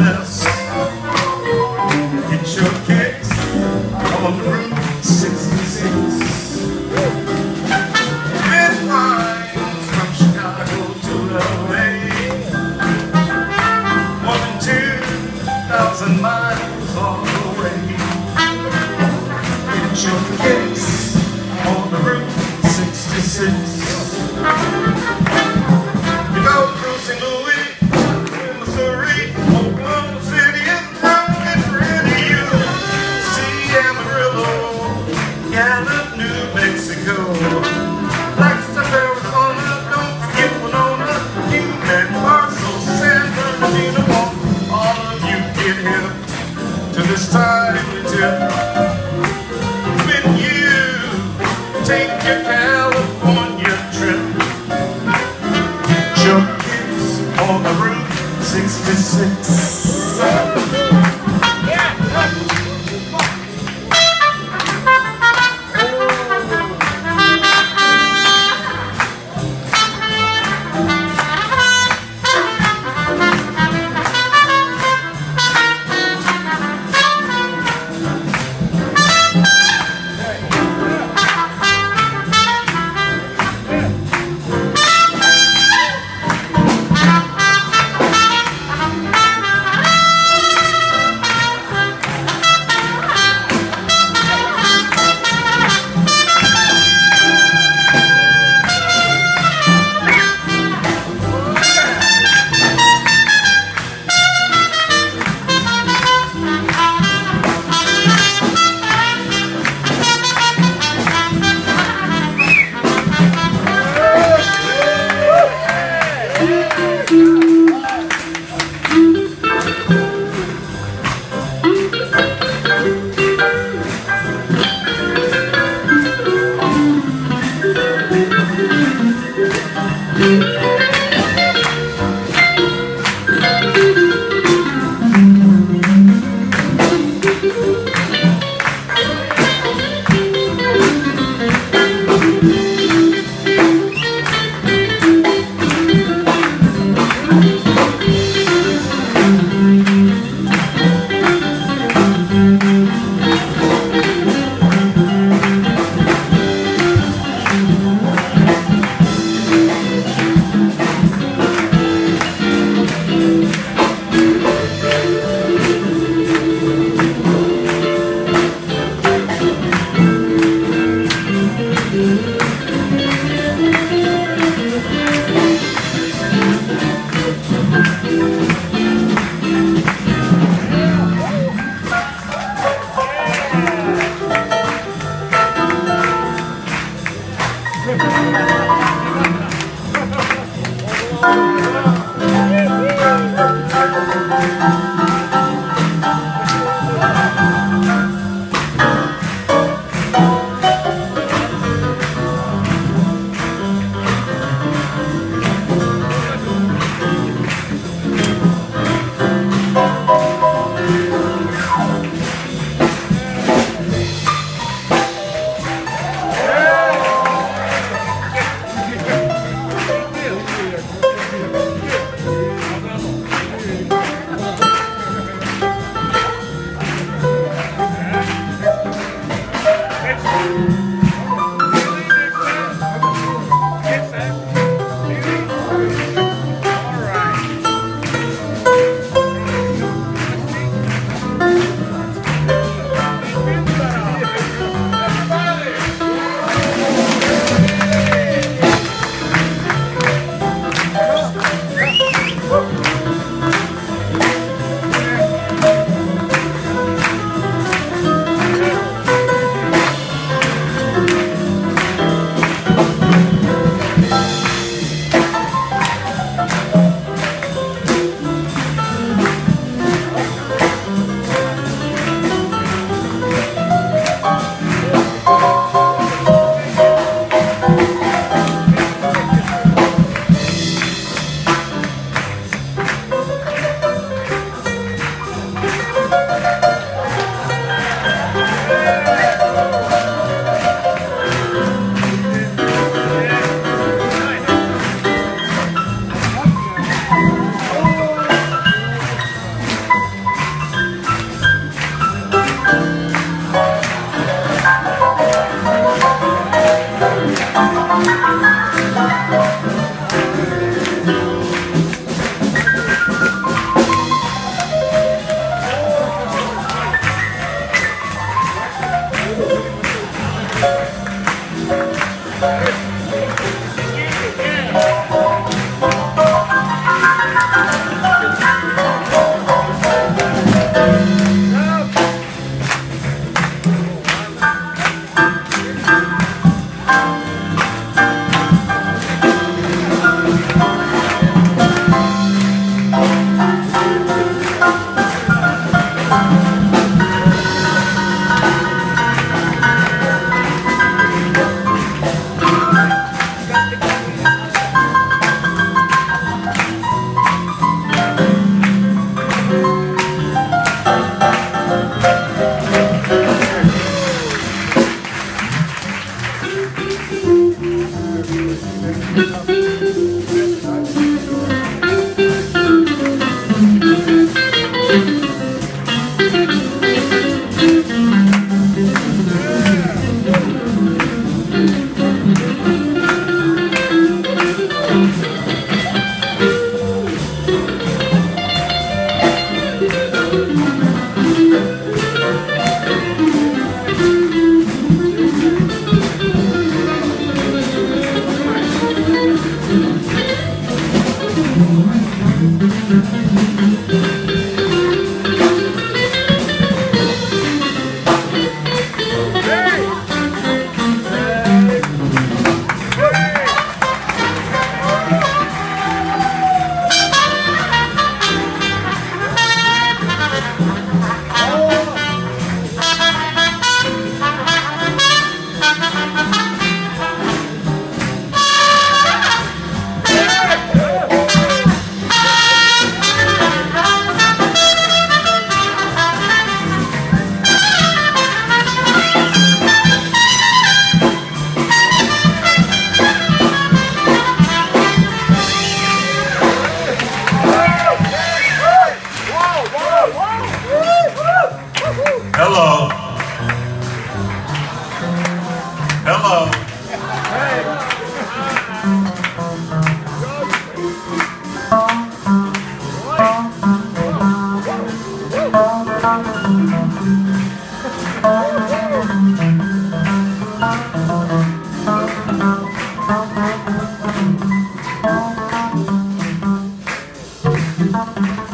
mess. here to this time you do. When you take your